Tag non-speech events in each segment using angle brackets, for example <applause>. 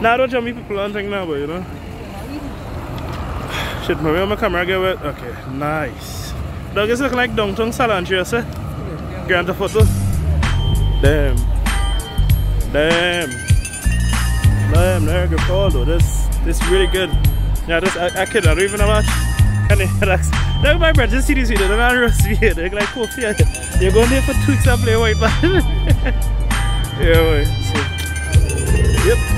Nah, don't jump people on thing now, but you know. Shit, maybe my camera get wet. Okay, nice. Dog is looking like downtown Salantria, sir. Grant a photo. Damn. Damn. Damn, there you go, though. This, this really good. Yeah, this, I, I kid, I don't even know much. And it, that's, look, my brother, just see this video, they're not roast here. They're like, cool, yeah. You're going there for two weeks and play white man. <laughs> yeah, boy. So, yep.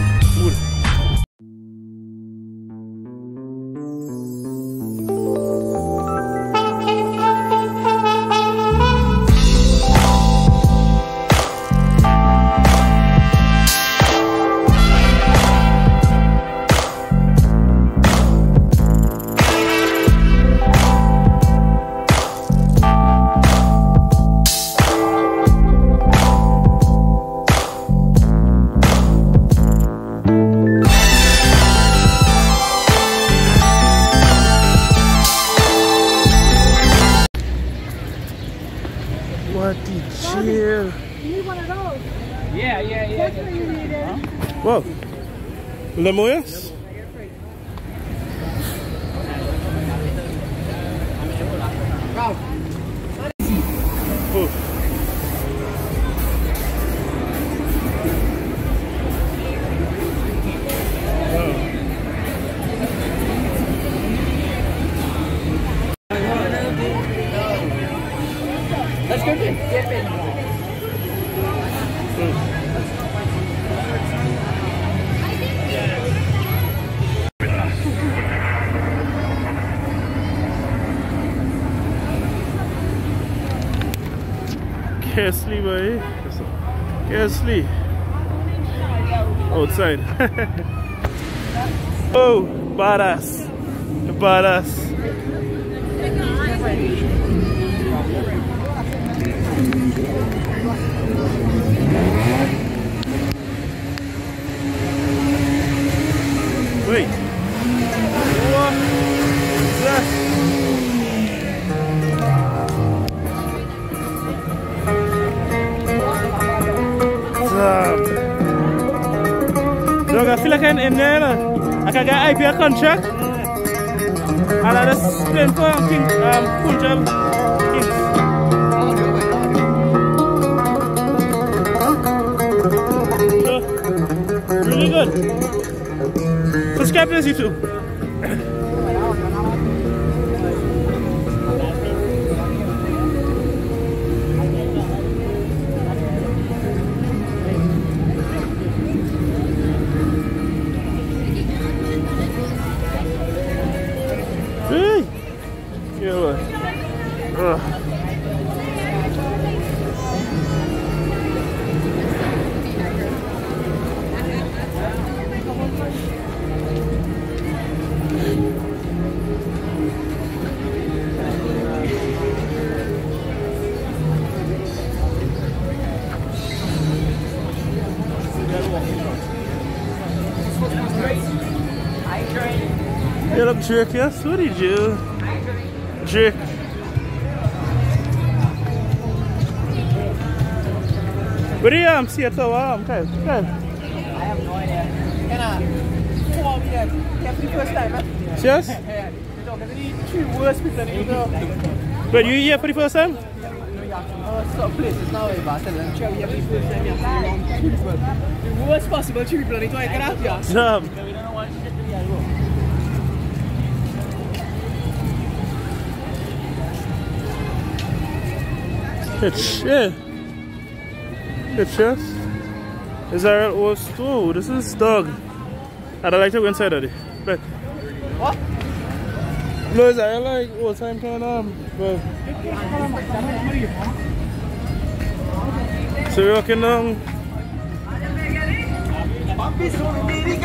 You need one of those. Yeah, yeah, yeah. That's what you needed. Whoa. Lemoyas? Sleep, boy. Sleep. Outside. <laughs> oh, badass. Badass. Dog, I feel like I'm in there. uh, I get IPL contract. And I just playing for King, um, full job. Really good. Subscribe to this YouTube. You look jerk, yes? What did you? Jerk. What do you um, see it so um, okay, okay. I have no idea. Can I? Four. Yeah, for the first time, man. Cheers? Yeah. You know, there's only three worst people in the. But you here for the first time? Uh, sort of places now in Barcelona. Three here for the first time. Have around people. The worst possible three people in get out here. Damn. We don't know what shit to be at, It's yeah. It's yes. Is that was oh this is dog. I'd like to go inside of it. But What? no, is that like old time of um but so you're walking down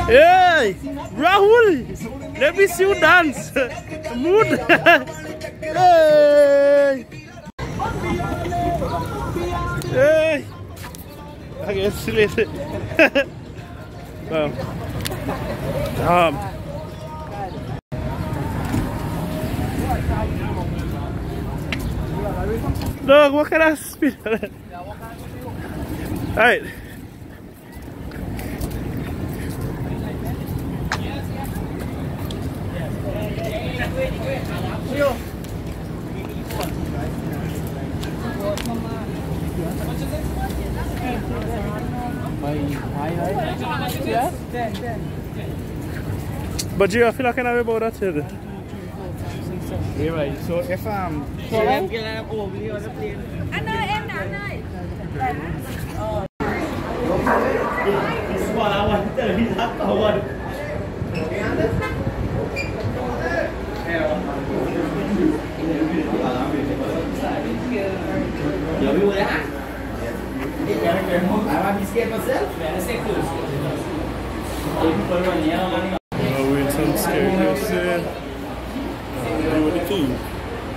Hey Rahul let me see you dance <laughs> mood <laughs> hey Hey, I can select it. well, Dog, what kind of speed? Alright. Yes. 10. But you feel like I know about that here. Yeah, right. So if um, so I'm getting over here on the plane. Anh ơi, em nè, anh ơi. Oh, we're in some staircase there. Uh, with the key.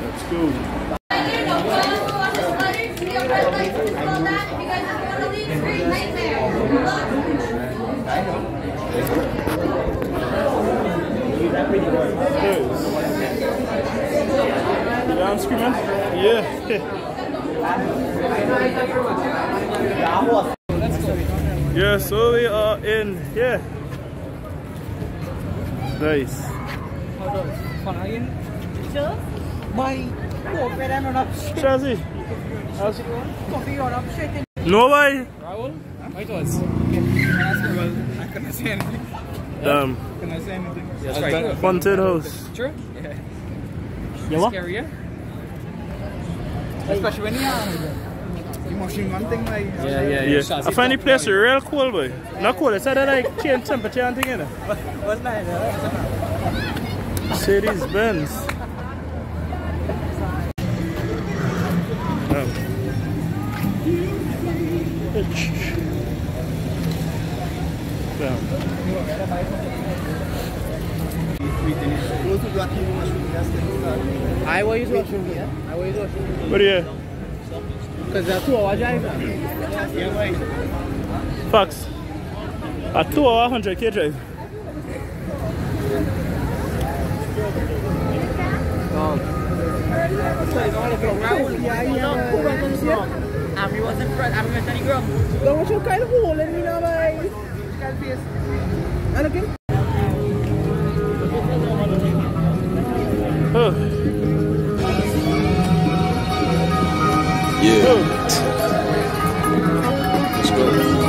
Let's go. Yes. You on screaming? Yeah. Yeah, so we are in here. Nice. Còn ai in? Mày của cái em nó nằm Shazzy. Có cái nó nằm straight in. No way. Raul? It was. I couldn't say anything. Damn. Can I say anything? That's right. Haunted house. True? Yeah. Yeah, what? Scary, yeah? Especially when you're you machine gun thing like yeah, yeah, Yeah. I find the place real cool, boy. Not cool. It's either like change temperature and thing, you know. What's that? Mercedes Benz. Damn. I will use washroom here. I will use washroom. What are you? Because there are two hour drive. Fox. A two hour, 100k drive. I'm he was in front. I'm going to tell you, girl. Look what you kind of hole in me now, boy.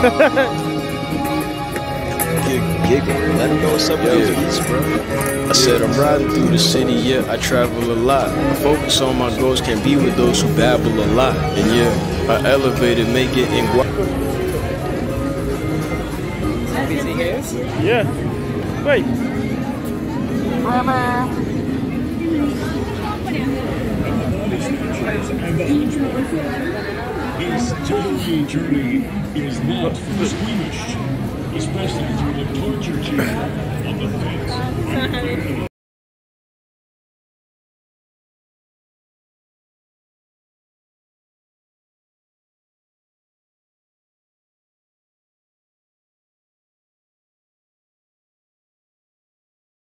Go. Gig, giggle, let them know what's up with these, bro. I said I'm riding through the city, yeah, I travel a lot. Focus on my goals, can't be with those who babble a lot. And yeah, I elevated, make it in gua- Busy hairs. Yeah. Wait. His journey is not for the squeamish, especially through the torture chamber.